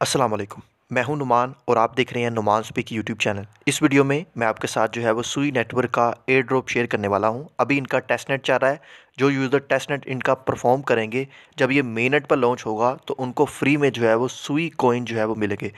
अस्सलाम वालेकुम। मैं हूँ नुमान और आप देख रहे हैं नुमान स्पीक यूट्यूब चैनल। इस वीडियो में मैं आपके साथ जो है वो सुई नेटवर्क का एयर ड्रॉप शेयर करने वाला हूँ। अभी इनका टेस्ट नेट चल रहा है। जो यूज़र टेस्ट नेट इनका परफॉर्म करेंगे जब ये मेन नेट पर लॉन्च होगा तो उनको फ्री में जो है वो सुई कोइन जो है वो मिलेंगे।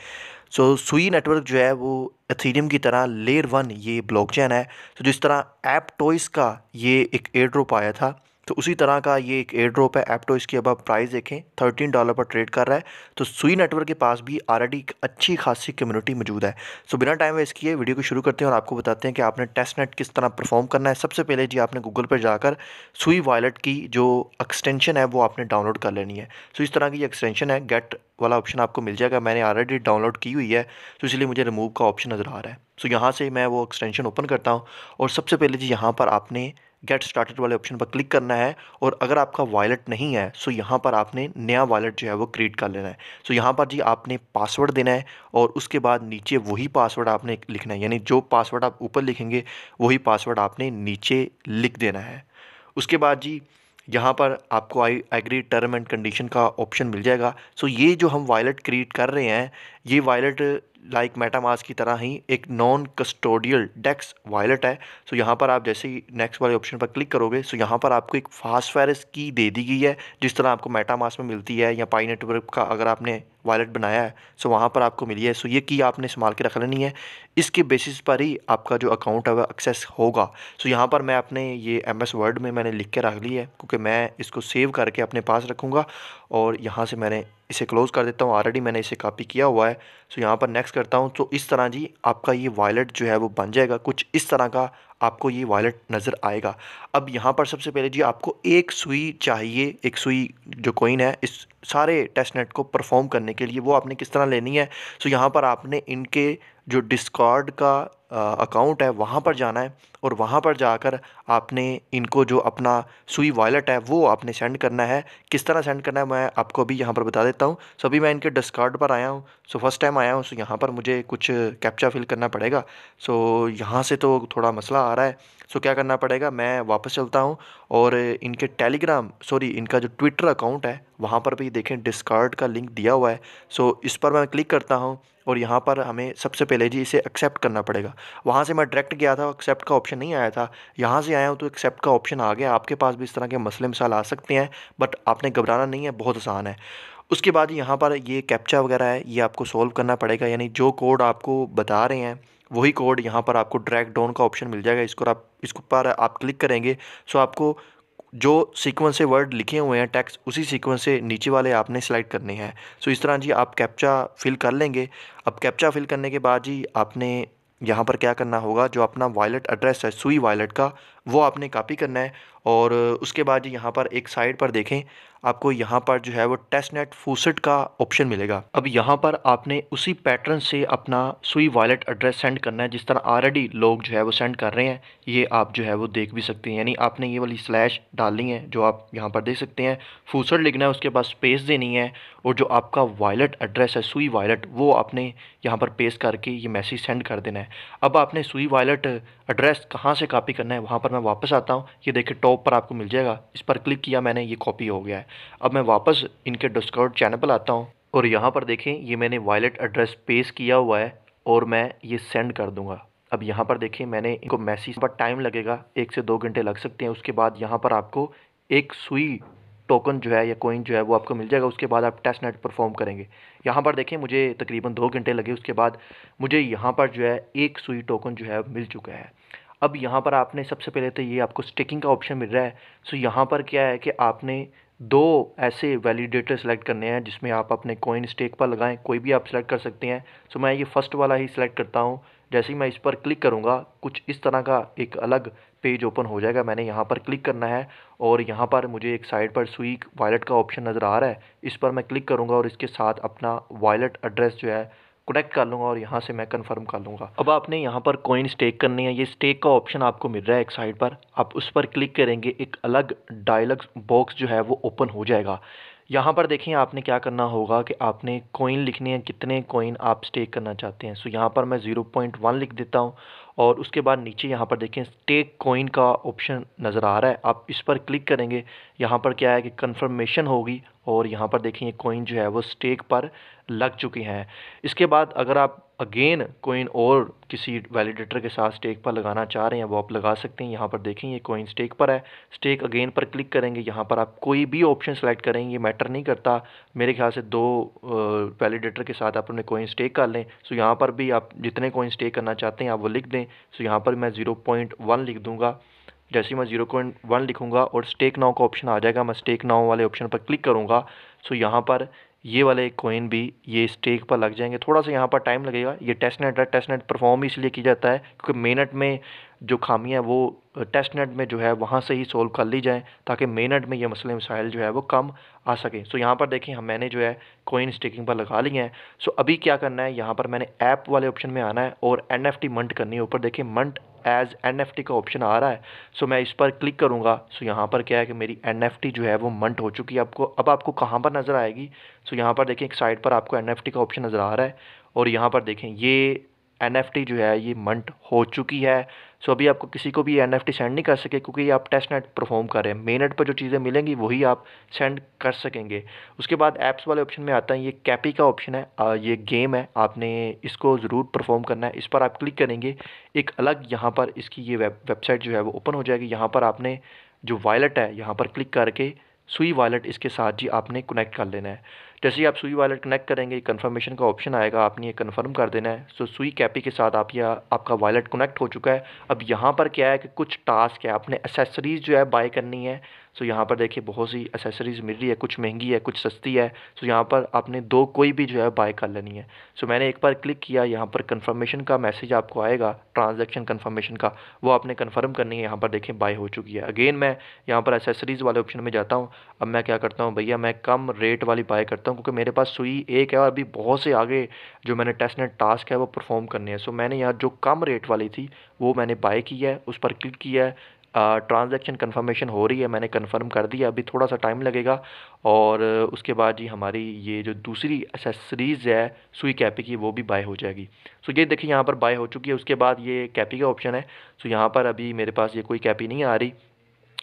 सो so, सुई नेटवर्क जो है वो एथीरियम की तरह लेयर वन ये ब्लॉकचेन है। तो so, जिस तरह ऐप टॉइस का ये एक एयर ड्रॉप आया था तो उसी तरह का ये एक एयर ड्रॉप है एप्टो इसकी अब आप प्राइस देखें थर्टीन डॉलर पर ट्रेड कर रहा है। तो सुई नेटवर्क के पास भी ऑलरेडी एक अच्छी खासी कम्युनिटी मौजूद है। सो बिना टाइम वेस्ट किए वीडियो को शुरू करते हैं और आपको बताते हैं कि आपने टेस्ट नेट किस तरह परफॉर्म करना है। सबसे पहले जी आपने गूगल पर जाकर सुई वॉलेट की जो एक्सटेंशन है, वो आपने डाउनलोड कर लेनी है। सो इस तरह की एक्सटेंशन है गेट वाला ऑप्शन आपको मिल जाएगा। मैंने ऑलरेडी डाउनलोड की हुई है तो इसलिए मुझे रिमूव का ऑप्शन नज़र आ रहा है। सो यहाँ से मैं वो एक्सटेंशन ओपन करता हूँ और सबसे पहले जी यहाँ पर आपने गेट स्टार्टेड वाले ऑप्शन पर क्लिक करना है और अगर आपका वॉलेट नहीं है सो यहाँ पर आपने नया वॉलेट जो है वो क्रिएट कर लेना है। सो यहाँ पर जी आपने पासवर्ड देना है और उसके बाद नीचे वही पासवर्ड आपने लिखना है। यानी जो पासवर्ड आप ऊपर लिखेंगे, वही पासवर्ड आपने नीचे लिख देना है। उसके बाद जी यहाँ पर आपको I agree term and condition का ऑप्शन मिल जाएगा। सो ये जो हम वायलेट क्रिएट कर रहे हैं, ये वायलेट लाइक मेटामास की तरह ही एक नॉन कस्टोडियल डेक्स वायलेट है। सो यहाँ पर आप जैसे ही नेक्स्ट वाले ऑप्शन पर क्लिक करोगे सो यहाँ पर आपको एक फास्ट की दे दी गई है, जिस तरह आपको मेटामास में मिलती है या पाई नेटवर्क का अगर आपने वॉलेट बनाया है सो वहाँ पर आपको मिली है। सो ये की आपने संभाल के रख लेनी है। इसके बेसिस पर ही आपका जो अकाउंट है, वह एक्सेस होगा। सो यहाँ पर मैं अपने ये एम एस वर्ड में मैंने लिख के रख ली है, क्योंकि मैं इसको सेव करके अपने पास रखूँगा और यहाँ से मैंने इसे क्लोज़ कर देता हूँ। ऑलरेडी मैंने इसे कॉपी किया हुआ है। सो यहाँ पर नेक्स्ट करता हूँ। तो इस तरह जी आपका ये वॉलेट जो है वो बन जाएगा। कुछ इस तरह का आपको ये वॉलेट नज़र आएगा। अब यहाँ पर सबसे पहले जी आपको एक सुई चाहिए। एक सुई जो कोइन है, इस सारे टेस्ट नेट को परफॉर्म करने के लिए वो आपने किस तरह लेनी है? सो यहाँ पर आपने इनके जो डिस्कॉर्ड का अकाउंट है, वहाँ पर जाना है और वहाँ पर जाकर आपने इनको जो अपना सुई वॉलेट है, वो आपने सेंड करना है। किस तरह सेंड करना है, मैं आपको अभी यहाँ पर बता देता हूँ। सो अभी मैं इनके डिस्कॉर्ड पर आया हूँ। सो फ़र्स्ट टाइम आया हूँ। सो यहाँ पर मुझे कुछ कैप्चा फिल करना पड़ेगा। सो यहाँ से तो थोड़ा मसला आ रहा है। सो क्या करना पड़ेगा? मैं वापस चलता हूँ और इनके टेलीग्राम सॉरी इनका जो ट्विटर अकाउंट है, वहाँ पर भी देखें डिस्कार्ड का लिंक दिया हुआ है। सो इस पर मैं क्लिक करता हूँ और यहाँ पर हमें सबसे पहले जी इसे एक्सेप्ट करना पड़ेगा। वहाँ से मैं डायरेक्ट गया था एक्सेप्ट का ऑप्शन नहीं आया था। यहाँ से आया हूँ तो एक्सेप्ट का ऑप्शन आ गया। आपके पास भी इस तरह के मसले मिसाल आ सकते हैं बट आपने घबराना नहीं है, बहुत आसान है। उसके बाद यहाँ पर ये कैप्चा वगैरह है, ये आपको सोल्व करना पड़ेगा। यानी जो कोड आपको बता रहे हैं, वही कोड यहाँ पर आपको ड्रैग डाउन का ऑप्शन मिल जाएगा। इसको आप, इसको पर आप क्लिक करेंगे सो आपको जो सीक्वेंस से वर्ड लिखे हुए हैं टेक्स्ट उसी सीक्वेंस से नीचे वाले आपने सेलेक्ट करने हैं। सो इस तरह जी आप कैप्चा फिल कर लेंगे। अब कैप्चा फिल करने के बाद जी आपने यहाँ पर क्या करना होगा, जो अपना वायलेट एड्रेस है, सुई वायलेट का वो आपने कॉपी करना है और उसके बाद यहाँ पर एक साइड पर देखें, आपको यहाँ पर जो है वो टेस्ट नेट फूसट का ऑप्शन मिलेगा। अब यहाँ पर आपने उसी पैटर्न से अपना सुई वॉलेट एड्रेस सेंड करना है, जिस तरह ऑलरेडी लोग जो है वो सेंड कर रहे हैं, ये आप जो है वो देख भी सकते हैं। यानी आपने ये वाली स्लैश डालनी है, जो आप यहाँ पर देख सकते हैं। फूसट लिखना है, उसके बाद स्पेस देनी है और जो आपका वॉलेट एड्रेस है, सुई वॉलेट वो आपने यहाँ पर पेस्ट करके ये मैसेज सेंड कर देना है। अब आपने सुई वॉलेट एड्रेस कहाँ से कॉपी करना है, वहाँ पर मैं वापस आता हूँ, ये देखिए टॉप पर आपको मिल जाएगा। इस पर क्लिक किया मैंने, ये कॉपी हो गया है। अब मैं वापस इनके डिस्काउंट चैनल पर आता हूँ और यहाँ पर देखें, ये मैंने वायलेट एड्रेस पेश किया हुआ है और मैं ये सेंड कर दूँगा। अब यहाँ पर देखें, मैंने इनको मैसेज पर टाइम लगेगा, एक से दो घंटे लग सकते हैं। उसके बाद यहाँ पर आपको एक सुई टोकन जो है या कोइन जो है, वो आपको मिल जाएगा। उसके बाद आप टेस्ट नेट परफॉर्म करेंगे। यहाँ पर देखें, मुझे तकरीबन दो घंटे लगे। उसके बाद मुझे यहाँ पर जो है, एक सुई टोकन जो है, मिल चुका है। अब यहाँ पर आपने सबसे पहले तो ये आपको स्टिकिंग का ऑप्शन मिल रहा है। सो यहाँ पर क्या है कि आपने दो ऐसे वैलिडेटर सेलेक्ट करने हैं जिसमें आप अपने कोइन स्टेक पर लगाएँ, कोई भी आप सेलेक्ट कर सकते हैं। सो मैं ये फ़र्स्ट वाला ही सिलेक्ट करता हूँ। जैसे ही मैं इस पर क्लिक करूँगा, कुछ इस तरह का एक अलग पेज ओपन हो जाएगा। मैंने यहाँ पर क्लिक करना है और यहाँ पर मुझे एक साइड पर स्वीक वॉलेट का ऑप्शन नज़र आ रहा है। इस पर मैं क्लिक करूँगा और इसके साथ अपना वॉलेट एड्रेस जो है कनेक्ट कर लूँगा और यहाँ से मैं कंफर्म कर लूँगा। अब आपने यहाँ पर कोइन स्टेक करनी है। ये स्टेक का ऑप्शन आपको मिल रहा है एक साइड पर। आप उस पर क्लिक करेंगे, एक अलग डायलग बॉक्स जो है वो ओपन हो जाएगा। यहाँ पर देखें आपने क्या करना होगा कि आपने कोइन लिखने हैं, कितने कोइन आप स्टेक करना चाहते हैं। सो यहाँ पर मैं ज़ीरो पॉइंट वन लिख देता हूँ और उसके बाद नीचे यहाँ पर देखें स्टेक कोइन का ऑप्शन नज़र आ रहा है। आप इस पर क्लिक करेंगे, यहाँ पर क्या है कि कंफर्मेशन होगी और यहाँ पर देखें ये कोइन जो है वो स्टेक पर लग चुके हैं। इसके बाद अगर आप अगेन कोइन और किसी वैलिडेटर के साथ स्टेक पर लगाना चाह रहे हैं, वो आप लगा सकते हैं, यहाँ पर देखें, ये कोइन स्टेक पर है। स्टेक अगेन पर क्लिक करेंगे, यहाँ पर आप कोई भी ऑप्शन सेलेक्ट करेंगे ये मैटर नहीं करता। मेरे ख्याल से दो वैलिडेटर के साथ आप अपने कोइन स्टेक कर लें। सो यहाँ पर भी आप जितने कोइन स्टेक करना चाहते हैं, आप वो लिख दें। सो यहाँ पर मैं ज़ीरो पॉइंट वन लिख दूँगा। जैसे मैं ज़ीरो पॉइंट वन लिखूँगा और स्टेक नाउ का ऑप्शन आ जाएगा, मैं स्टेक नाउ वाले ऑप्शन पर क्लिक करूँगा। सो यहाँ पर ये वाले कोइन भी ये स्टेक पर लग जाएँगे। थोड़ा सा यहाँ पर टाइम लगेगा। ये टेस्ट नेट है टेस्ट नेट परफॉर्म इसलिए की जाता है क्योंकि मेनट में जो खामियाँ वो टेस्ट नेट में जो है वहाँ से ही सोल्व कर ली जाएँ ताकि मेनट में ये मसले मसाइल जो है वो कम आ सकें। सो यहाँ पर देखें हम मैंने जो है कोइन स्टेकिंग पर लगा लिए हैं। सो अभी क्या करना है? यहाँ पर मैंने ऐप वाले ऑप्शन में आना है और एन एफ़ टी मंट करनी है। ऊपर देखें mint as N F T का ऑप्शन आ रहा है सो मैं इस पर क्लिक करूँगा। सो यहाँ पर क्या है कि मेरी एन एफ़ टी जो है वो मंट हो चुकी है। आपको, अब आपको कहाँ पर नज़र आएगी? सो यहाँ पर देखें एक साइड पर आपको एन एफ़ टी का ऑप्शन नज़र आ रहा है। और यहाँ पर देखें, ये एनएफटी जो है, ये मंट हो चुकी है। सो अभी आपको किसी को भी एनएफटी सेंड नहीं कर सके क्योंकि आप टेस्ट नेट परफॉर्म कर रहे हैं। मेन नेट पर जो चीज़ें मिलेंगी, वही आप सेंड कर सकेंगे। उसके बाद ऐप्स वाले ऑप्शन में आता है, ये कैपी का ऑप्शन है। ये गेम है। आपने इसको ज़रूर परफॉर्म करना है। इस पर आप क्लिक करेंगे। एक अलग यहाँ पर इसकी ये वेब वेबसाइट जो है, वो ओपन हो जाएगी। यहाँ पर आपने जो वायलट है, यहाँ पर क्लिक करके, सुई वॉलेट इसके साथ जी आपने कनेक्ट कर लेना है। जैसे ही आप सुई वॉलेट कनेक्ट करेंगे कन्फर्मेशन का ऑप्शन आएगा, आपने ये कन्फर्म कर देना है। सो सुई कैपी के साथ आप या, आपका वॉलेट कनेक्ट हो चुका है। अब यहाँ पर क्या है कि कुछ टास्क है, आपने एसेसरीज़ जो है बाय करनी है। सो यहाँ पर देखिए बहुत सी एसेसरीज़ मिल रही है। कुछ महँगी है, कुछ सस्ती है। सो यहाँ पर आपने दो कोई भी जो है बाय कर लेनी है। सो मैंने एक बार क्लिक किया। यहाँ पर कन्फर्मेशन का मैसेज आपको आएगा ट्रांजेक्शन कन्फर्मेशन का। वो आपने कन्फर्म करनी है। यहाँ पर देखें बाय हो चुकी है। अगेन मैं यहाँ पर एसेसरीज़ वाले ऑप्शन में जाता हूँ। अब मैं क्या करता हूँ भैया? मैं कम रेट वाली बाय करता हूँ क्योंकि मेरे पास सुई एक है और अभी बहुत से आगे जो मैंने टेस्ट टास्क है वो परफॉर्म करने हैं। सो मैंने यहाँ जो कम रेट वाली थी, वो मैंने बाय की है। उस पर क्लिक किया है। ट्रांजैक्शन कंफर्मेशन हो रही है, मैंने कंफर्म कर दिया, अभी थोड़ा सा टाइम लगेगा। और उसके बाद जी हमारी ये जो दूसरी एसेसरीज़ है सुई कैपी की, वो भी बाय हो जाएगी। सो ये देखिए, यहाँ पर बाय हो चुकी है, उसके बाद ये कैपी का ऑप्शन है। सो यहाँ पर अभी मेरे पास ये कोई कैपी नहीं आ रही।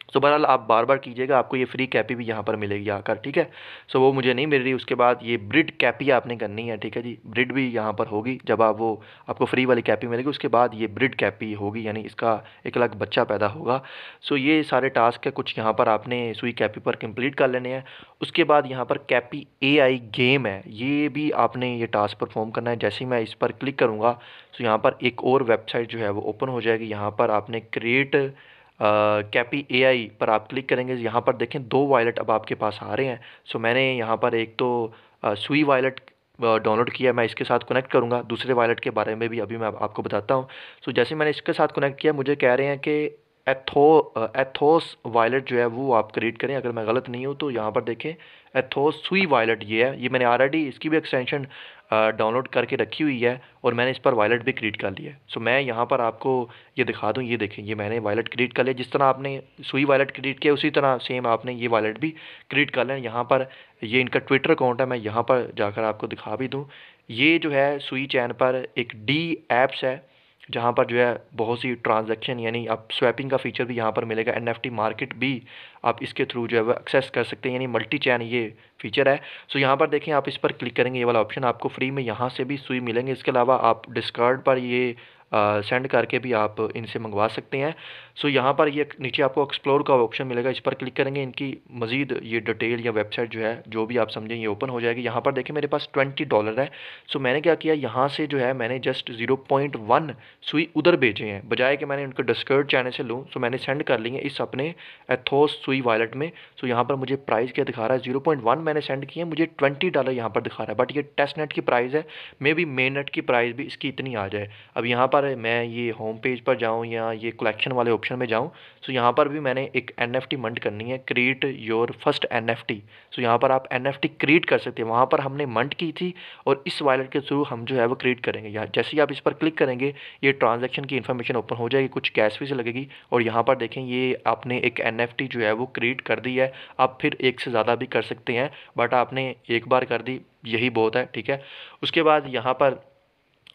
सो बहरहाल आप बार बार कीजिएगा, आपको ये फ्री कैपी भी यहाँ पर मिलेगी आकर, ठीक है? सो वो मुझे नहीं मिल रही, उसके बाद ये ब्रिड कैपी आपने करनी है, ठीक है जी? ब्रिड भी यहाँ पर होगी, जब आप वो, आपको फ्री वाली कैपी मिलेगी, उसके बाद ये ब्रिड कैपी होगी, यानी इसका एक अलग बच्चा पैदा होगा। सो ये सारे टास्क है, कुछ यहाँ पर आपने सुई कैपी पर कंप्लीट कर लेने हैं। उसके बाद यहाँ पर कैपी ए आई गेम है, ये भी आपने ये टास्क परफॉर्म करना है। जैसे ही मैं इस पर क्लिक करूँगा सो यहाँ पर एक और वेबसाइट जो है, वो ओपन हो जाएगी। यहाँ पर आपने क्रिएट कैपी एआई पर आप क्लिक करेंगे, यहाँ पर देखें दो वायलेट अब आपके पास आ रहे हैं। सो मैंने यहाँ पर एक तो सुई वायलेट डाउनलोड किया मैं इसके साथ कनेक्ट करूँगा। दूसरे वायलेट के बारे में भी अभी मैं आपको बताता हूँ। सो जैसे मैंने इसके साथ कनेक्ट किया, मुझे कह रहे हैं कि एथो एथोस वायलेट जो है वो आप क्रिएट करें। अगर मैं गलत नहीं हूँ तो यहाँ पर देखें, एथोस सुई वायलेट ये है। ये मैंने ऑलरेडी इसकी भी एक्सटेंशन डाउनलोड करके रखी हुई है और मैंने इस पर वायलेट भी क्रिएट कर लिया है। सो मैं यहाँ पर आपको ये दिखा दूँ, ये देखें, ये मैंने वायलेट क्रिएट कर लिया। जिस तरह आपने सुई वायलेट क्रिएट किया, उसी तरह सेम आपने ये वायलेट भी क्रिएट कर लें। यहाँ पर ये इनका ट्विटर अकाउंट है, मैं यहाँ पर जाकर आपको दिखा भी दूँ। ये जो है सुई चैन पर एक डी एप्स है। जहाँ पर जो है बहुत सी ट्रांजैक्शन यानी आप स्वैपिंग का फीचर भी यहाँ पर मिलेगा। एनएफटी मार्केट भी आप इसके थ्रू जो है वो एक्सेस कर सकते हैं, यानी मल्टी चैन ये फीचर है। सो यहाँ पर देखें, आप इस पर क्लिक करेंगे, ये वाला ऑप्शन आपको फ्री में यहाँ से भी सुई मिलेंगे। इसके अलावा आप डिस्कार्ड पर ये सेंड करके भी आप इनसे मंगवा सकते हैं। सो यहाँ पर ये नीचे आपको एक्सप्लोर का ऑप्शन मिलेगा। इस पर क्लिक करेंगे, इनकी मज़ीद ये डिटेल या वेबसाइट जो है, जो भी आप समझें, ये ओपन हो जाएगी। यहाँ पर देखें मेरे पास ट्वेंटी डॉलर है। सो मैंने क्या किया, यहाँ से जो है, मैंने जस्ट ज़ीरो पॉइंट वन सुई उधर भेजे हैं। बजाय कि मैंने उनको डिस्कर्ड चैनल से लूँ सो मैंने सेंड कर ली है इस अपने एथोस सुई वॉलेट में। सो यहाँ पर मुझे प्राइस क्या दिखा रहा है? ज़ीरो पॉइंट वन मैंने सेंड किया मुझे ट्वेंटी डॉलर यहाँ पर दिखा रहा है। बट ये टेस्ट नेट की प्राइस है मे बी मेन नेट की प्राइस भी इसकी इतनी आ जाए। अब यहाँ पर मैं ये होम पेज पर जाऊँ या ये कलेक्शन वाले ऑप्शन में जाऊँ सो यहाँ पर भी मैंने एक एन एफ़ टी मंट करनी है create your first N F T so यहाँ पर आप एन एफ़ टी क्रिएट कर सकते हैं। वहाँ पर हमने मंट की थी और इस वॉलेट के थ्रू हम जो है वो क्रिएट करेंगे। यहाँ जैसे ही आप इस पर क्लिक करेंगे, ये ट्रांजेक्शन की इन्फॉर्मेशन ओपन हो जाएगी, कुछ कैश फ़ीस लगेगी और यहाँ पर देखें, ये आपने एक एन एफ़ टी जो है वो क्रिएट कर दी है। आप फिर एक से ज़्यादा भी कर सकते हैं बट आपने एक बार कर दी, यही बहुत है, ठीक है। उसके बाद यहाँ पर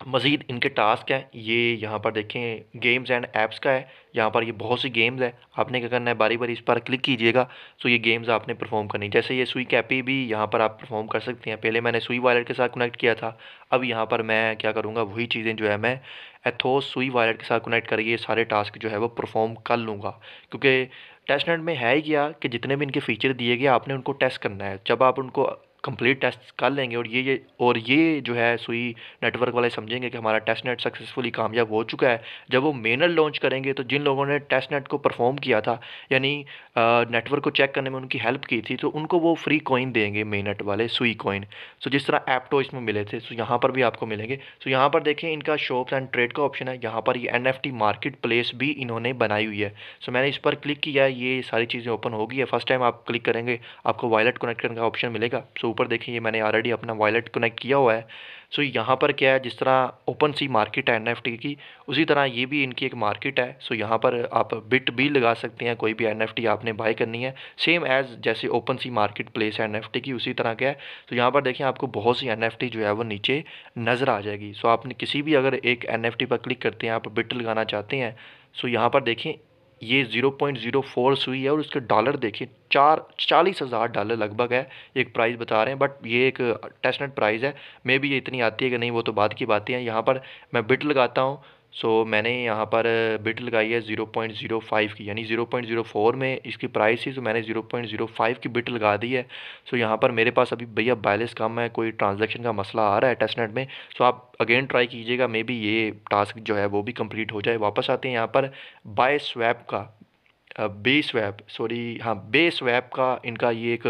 मज़ीद इनके टास्क हैं। ये यहाँ पर देखें गेम्स एंड ऐप्स का है। यहाँ पर ये बहुत सी गेम्स है। आपने क्या करना है? बारी बारी इस पर क्लिक कीजिएगा तो ये गेम्स आपने परफॉर्म करनी। जैसे ये सुई कैपी भी यहाँ पर आप परफॉर्म कर सकते हैं। पहले मैंने सुई वायलेट के साथ कनेक्ट किया था। अब यहाँ पर मैं क्या करूँगा? वही चीज़ें जो है, मैं एथोस सुई वायलेट के साथ कनेक्ट करिए सारे टास्क जो है वो परफॉर्म कर लूँगा। क्योंकि टेस्ट नेट में है ही क्या कि जितने भी इनके फीचर दिए गए, आपने उनको टेस्ट करना है। जब आप उनको कंप्लीट टेस्ट कर लेंगे और ये ये, और ये जो है सुई नेटवर्क वाले समझेंगे कि हमारा टेस्ट नेट सक्सेसफुली कामयाब हो चुका है। जब वो मेनल लॉन्च करेंगे तो जिन लोगों ने टेस्ट नेट को परफॉर्म किया था, यानी नेटवर्क को चेक करने में उनकी हेल्प की थी तो उनको वो फ्री कॉइन देंगे मेनट वाले सुई कॉइन सो जिस तरह एप्टो इसमें मिले थे सो यहाँ पर भी आपको मिलेंगे। सो यहाँ पर देखें, इनका शॉप्स एंड ट्रेड का ऑप्शन है। यहाँ पर ये एनएफटी मार्केट प्लेस भी इन्होंने बनाई हुई है। सो मैंने इस पर क्लिक किया, ये सारी चीज़ें ओपन होगी है। फ़र्स्ट टाइम आप क्लिक करेंगे, आपको वायलेट कनेक्ट करने का ऑप्शन मिलेगा। सो ऊपर देखें ये मैंने ऑलरेडी अपना वॉलेट कनेक्ट किया हुआ है। सो so, यहाँ पर क्या है जिस तरह ओपन सी मार्केट है एन की उसी तरह ये भी इनकी एक मार्केट है। सो so, यहाँ पर आप बिट भी लगा सकते हैं कोई भी एनएफटी आपने बाय करनी है। सेम एज़ जैसे ओपन सी मार्केट प्लेस है एन की उसी तरह क्या है। तो यहाँ पर देखें आपको बहुत सी एन जो है वो नीचे नज़र आ जाएगी। सो so, आपने किसी भी अगर एक एनएफटी पर क्लिक करते हैं आप बिट लगाना चाहते हैं सो so, यहाँ पर देखें ये ज़ीरो पॉइंट ज़ीरो फोर सुई है और उसके डॉलर देखिए, चार, चालीस हज़ार डॉलर लगभग है, एक प्राइस बता रहे हैं बट ये एक टेस्टनेट प्राइस है। मे भी ये इतनी आती है कि नहीं, वो तो बाद की बातें हैं। यहाँ पर मैं बिट लगाता हूँ सो so, मैंने यहाँ पर बिट लगाई है ज़ीरो पॉइंट ज़ीरो फाइव की यानी ज़ीरो पॉइंट ज़ीरो फोर में इसकी प्राइस थी तो मैंने ज़ीरो पॉइंट ज़ीरो फाइव की बिट लगा दी है। सो so, यहाँ पर मेरे पास अभी भैया बैलेंस कम है कोई ट्रांजैक्शन का मसला आ रहा है टेस्टनेट में सो so, आप अगेन ट्राई कीजिएगा मे बी ये टास्क जो है वो भी कंप्लीट हो जाए वापस आते हैं यहाँ पर बाय स्वैप का। बेस स्वैप सॉरी हाँ बेस स्वैप का, इनका ये एक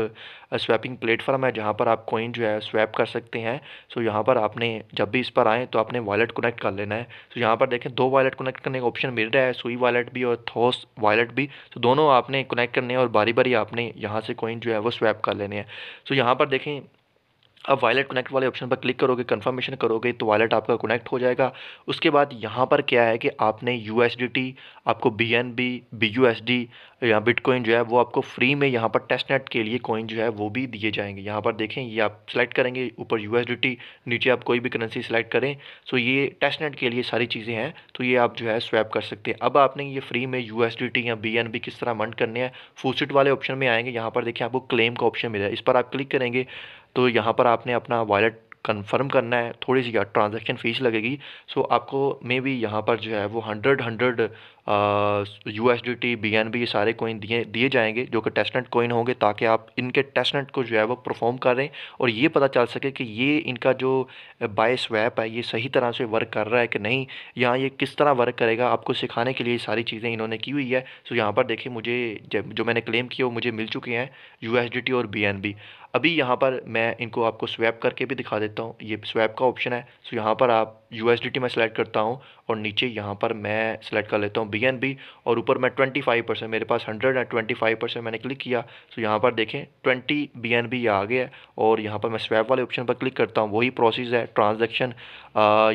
स्वैपिंग प्लेटफॉर्म है जहाँ पर आप कोइन जो है स्वैप कर सकते हैं। सो यहाँ पर आपने जब भी इस पर आएँ तो आपने वॉलेट कनेक्ट कर लेना है। तो यहाँ पर देखें, दो वॉलेट कनेक्ट करने का ऑप्शन मिल रहा है, सुई वॉलेट भी और थोस वॉलेट भी। तो दोनों आपने कनेक्ट करने हैं और बारी बारी आपने यहाँ से कोइन जो है वो स्वैप कर लेने हैं। सो यहाँ पर देखें अब वायलेट कनेक्ट वाले ऑप्शन पर क्लिक करोगे कन्फर्मेशन करोगे तो वायलेट आपका कनेक्ट हो जाएगा। उसके बाद यहाँ पर क्या है कि आपने यू आपको B N B B U S D या बिटकॉइन जो है वो आपको फ्री में यहाँ पर टेस्ट नेट के लिए कॉइन जो है वो भी दिए जाएँगे। यहाँ पर देखें, ये आप सेलेक्ट करेंगे, ऊपर यूएसडीटी नीचे आप कोई भी करेंसी सेलेक्ट करें सो ये टेस्ट नेट के लिए सारी चीज़ें हैं तो ये आप जो है स्वैप कर सकते हैं। अब आपने ये फ्री में यूएसडीटी या बी एन बी किस तरह मंड करने हैं फूसिट वाले ऑप्शन में आएँगे। यहाँ पर देखिए आपको क्लेम का ऑप्शन मिला है। इस पर आप क्लिक करेंगे तो यहाँ पर आपने अपना वॉलेट कंफर्म करना है। थोड़ी सी ट्रांजैक्शन फ़ीस लगेगी। सो आपको मे बी यहाँ पर जो है वो hundred hundred U S D T B N B ये सारे कोइन दिए दिए जाएँगे, जो कि टेस्टनेट कोइन होंगे, ताकि आप इनके टेस्टनेट को जो है वो परफॉर्म करें और ये पता चल सके कि ये इनका जो बाय स्वैप है, ये सही तरह से वर्क कर रहा है कि नहीं यहाँ ये किस तरह वर्क करेगा, आपको सिखाने के लिए सारी चीज़ें इन्होंने की हुई है। सो यहाँ पर देखिए मुझे जो मैंने क्लेम किया, वो मुझे मिल चुके हैं यू एस डी टी और बी एन बी अभी यहाँ पर मैं इनको आपको स्वैप करके भी दिखा देता हूँ। ये स्वैप का ऑप्शन है। सो यहाँ पर आप यू मैं सेलेक्ट करता हूँ और नीचे यहाँ पर मैं सेलेक्ट कर लेता हूँ बी एन बी और ऊपर मैं ट्वेंटी फाइव परसेंट मेरे पास hundred and twenty five percent मैंने क्लिक किया। तो यहाँ पर देखें ट्वेंटी बी एन बी आ गया और यहाँ पर मैं स्वैप वाले ऑप्शन पर क्लिक करता हूँ। वही प्रोसेस है ट्रांजेक्शन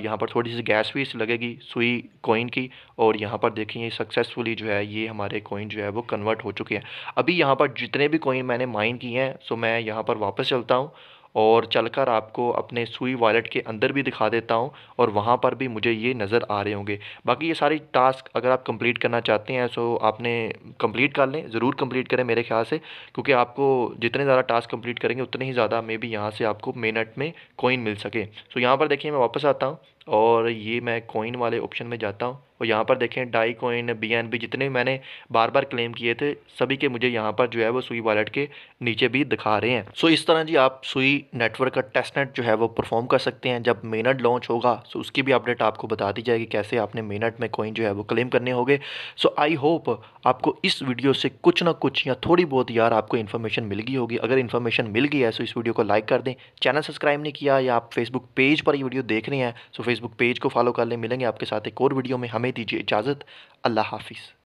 यहाँ पर थोड़ी सी गैस फ़ीस लगेगी सुई कोइन की और यहाँ पर देखें ये सक्सेसफुली जो है, ये हमारे कोइन जो है वो कन्वर्ट हो चुके हैं। अभी यहाँ पर जितने भी कोइन मैंने माइन किए हैं सो मैं यहाँ पर वापस चलता हूँ और चलकर आपको अपने सुई वॉलेट के अंदर भी दिखा देता हूँ और वहाँ पर भी मुझे ये नज़र आ रहे होंगे। बाकी ये सारी टास्क अगर आप कंप्लीट करना चाहते हैं सो आपने कंप्लीट कर लें, ज़रूर कंप्लीट करें मेरे ख्याल से, क्योंकि आपको जितने ज़्यादा टास्क कंप्लीट करेंगे, उतने ही ज़्यादा मे बी यहाँ से आपको मिनट में कोइन मिल सके। सो यहाँ पर देखिए मैं वापस आता हूँ और ये मैं कोइन वाले ऑप्शन में जाता हूँ। और यहाँ पर देखें Dai coin B N B जितने मैंने बार बार क्लेम किए थे, सभी के मुझे यहाँ पर जो है वो सुई वॉलेट के नीचे भी दिखा रहे हैं। सो इस तरह जी आप सुई नेटवर्क का टेस्ट नेट जो है वो परफॉर्म कर सकते हैं। जब मेनट लॉन्च होगा सो उसकी भी अपडेट आपको बता दी जाएगी कैसे आपने मेनट में कोइन जो है वो क्लेम करने होंगे। सो आई होप आपको इस वीडियो से कुछ ना कुछ या थोड़ी बहुत यार आपको इन्फॉर्मेशन मिल गई होगी। अगर इन्फॉर्मेशन मिल गई है तो इस वीडियो को लाइक कर दें। चैनल सब्सक्राइब नहीं किया या आप फेसबुक पेज पर ये वीडियो देख रहे हैं सो फेसबुक पेज को फॉलो कर लें। मिलेंगे आपके साथ एक और वीडियो में। हमें दीजिए इजाज़त। अल्लाह हाफिज़।